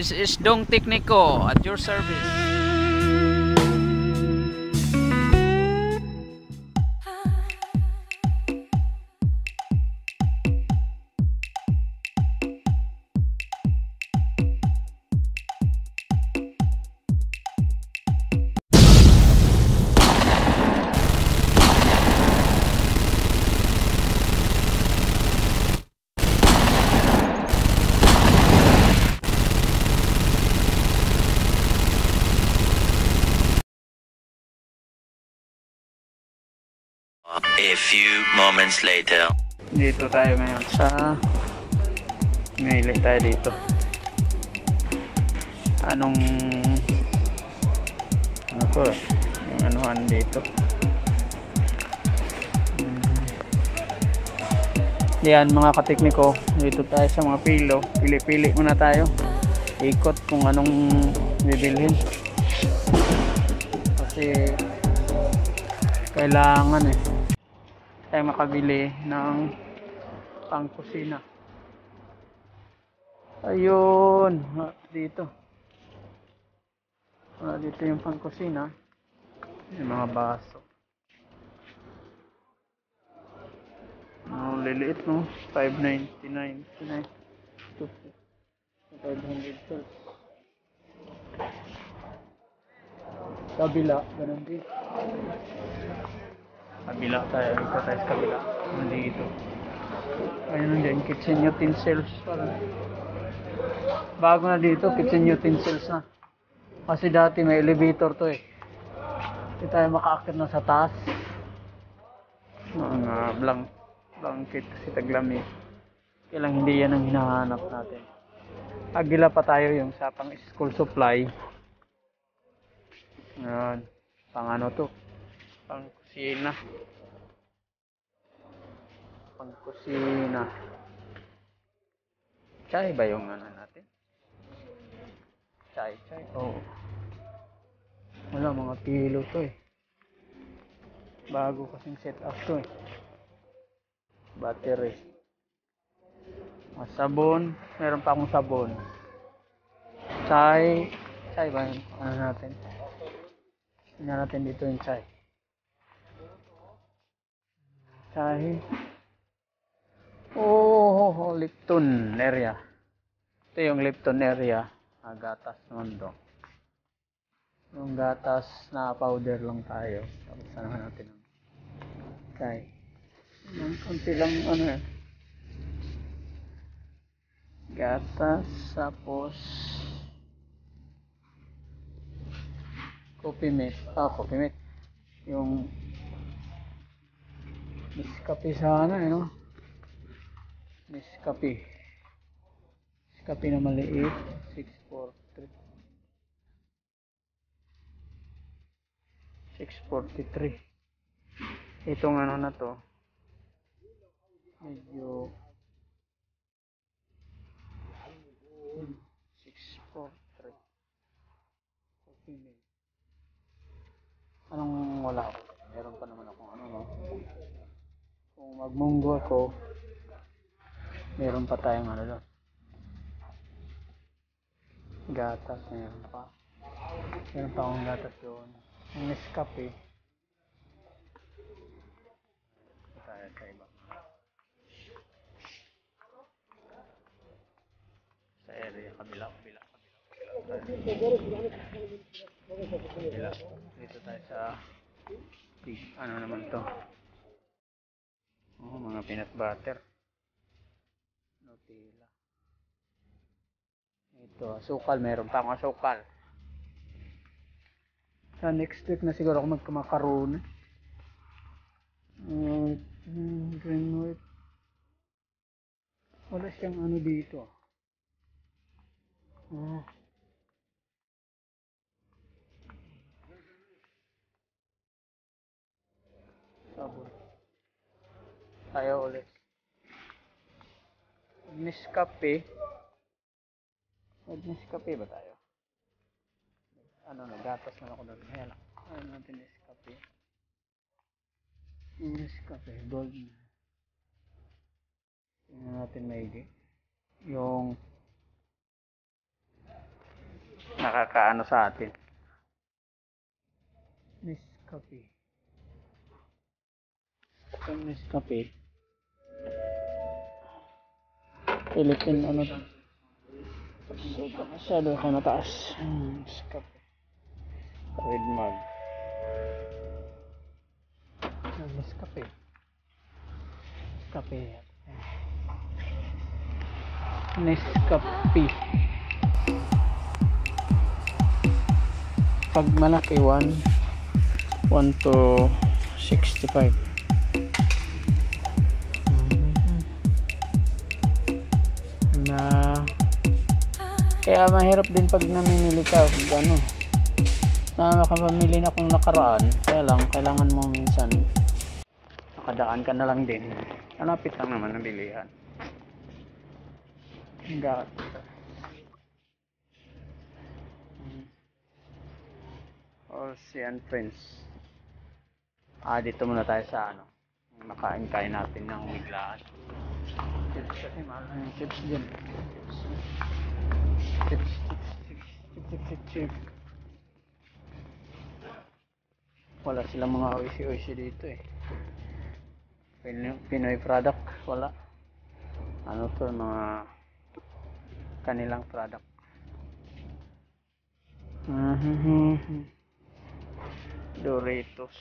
This is Dong Tekniko at your service. A few moments later. Dito tayo ngayon sa Ngayon tayo dito. Anong ano to? Yung anuhan dito. Hmm. Yan mga katekniko, dito tayo sa mga pilo. Pili-pili muna tayo. Ikot kung anong bibilhin. Kasi kailangan eh tayo makabili ng pangkusina. Ayun dito. Ah, dito yung pangkusina. Yung mga baso. Oh, liliit no? 599 500 pesos. Kabila ganun din kabila tayo ito tayo sa kabila. Nandito. Ayun din kitchen utensils. Pala bago na dito kitchen utensils na. Kasi dati may elevator to eh. Hindi tayo makaakit na sa taas. Mga blank blanket kasi taglami kailang hindi yan ang hinahanap natin. Agila pa tayo yung sa pang school supply. Yan. Pang ano to? Pang kusina. Pang kusina. Chai ba yung ano natin? Chai chai. Oo. Oh. wala mga kilo to eh. Bago kasing set up to eh. Battery. Sabon. Meron pa akong sabon. Chai. Chai ba yun ano natin? Tingnan natin dito yung chai Chai. Oh, Lipton area. Ito yung Lipton area. Ah, gatas naman to. Yung gatas na powder lang tayo. Tapos sanahan natin ng chai. Yung konti lang ano eh. Gatas, tapos coffee mate. Ah, coffee mate. Yung Nescafe sana eh, no? Nescafe. Nescafe na maliit. 643. 643. Itong ano na to. Medyo 643. Okay, Anong wala ako? Meron pa naman ako ano no? Kung magmunggo ako meron pa tayong ano doon. Gatas meron pa. Meron pa akong gatas doon. Ang Nescafe. Tayo sa iba. Sa area kabila kabila kabila. Kabila. Dito tayo sa ano naman to Oh, mga peanut butter. Nutella. Ito, asukal. Meron pa akong asukal. Sa next week na siguro ako magkamakaroon. Uh, green white. Wala siyang ano dito. Ah. Sabon tayo ulit. Nescafe. Nescafe ba tayo? Ano na, gatas na ako doon. Kaya lang. Ano natin Nescafe? Nescafe, gold na. Tingnan natin maigi. Yung nakakaano sa atin. Nescafe. Nescafe. Philippine ano masyado ka mataas. Hmm, Nescafe. Red mug. Ang Nescafe. Nescafe. Nescafe. Pag malaki 1 1 to 65. Kaya mahirap din pag namimili ka kung ano na makapamili na kung nakaraan kaya lang kailangan mo minsan nakadaan ka na lang din. Malapit lang naman ang bilihan. Got Ocean Friends ah dito muna tayo sa ano makain-kain natin ng biglaan chips kasi mahal. Na yung chips dyan chips wala silang mga oishi-oishi dito eh. Pinoy, product wala. Ano to mga kanilang product. Mhm. Doritos.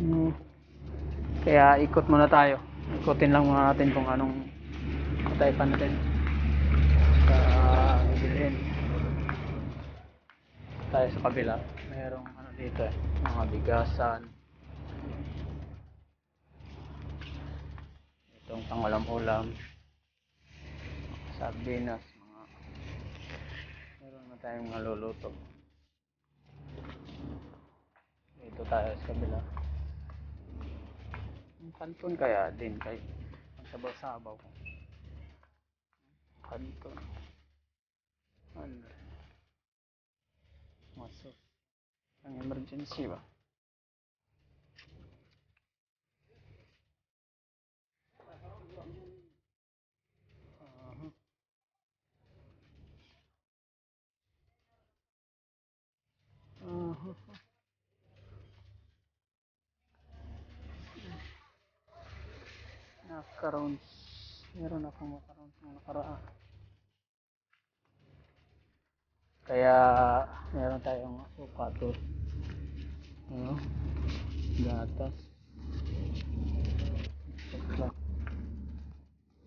Hmm. kaya ikot muna tayo. Ikutin lang muna natin kung anong type natin. Sa bibilhin tayo sa kabila. Mayroong ano dito eh mga bigasan. Itong pangulam-ulam. Sardinas mga meron na tayong mga luluto. Dito tayo sa kabila. Yung kanton kaya din kay ang sabaw-sabaw kanton ano masuk ang emergency ba Aha. Aha. Macarons. Meron akong macarons na nakaraan. Kaya meron tayong suka to. Ano? Gatas.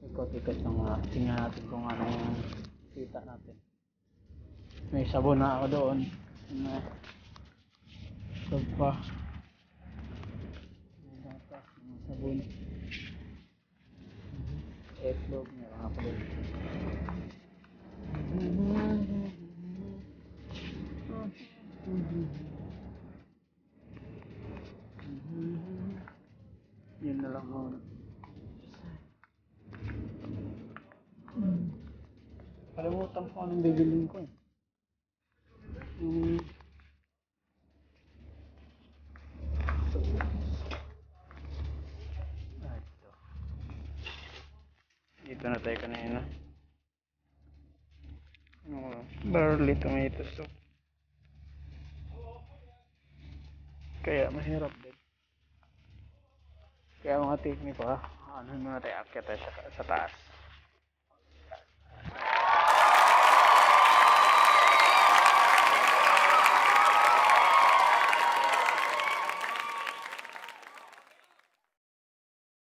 Ikot-ikot lang mga. Tingnan natin kung ano yung kita natin. May sabon na ako doon. May suka. May gatas. May sabon. Etlog. Meron ako doon. Yun na lang muna. Kalimutan ko anong bibilin ko eh. Yung... Ah, ito. Dito na tayo kanina. Oh, barley tomato soup. Kaya mahirap din. Kaya mga technique pa, ano tayo, akyat tayo sa, sa taas.